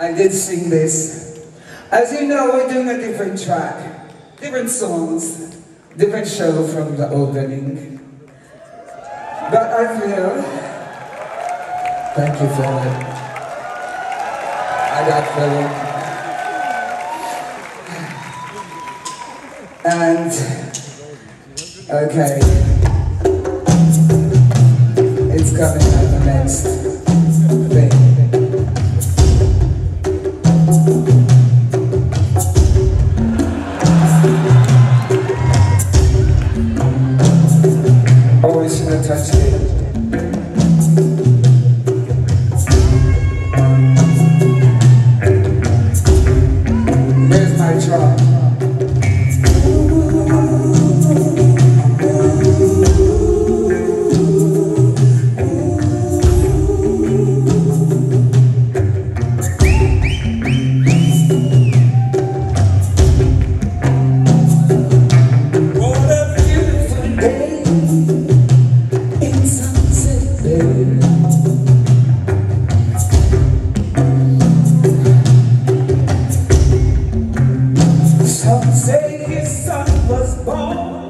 I did sing this. As you know, we're doing a different track, different songs, different show from the opening. But I feel, thank you, Philip. I got Philip. And, okay. It's coming the next Some say his son was born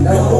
no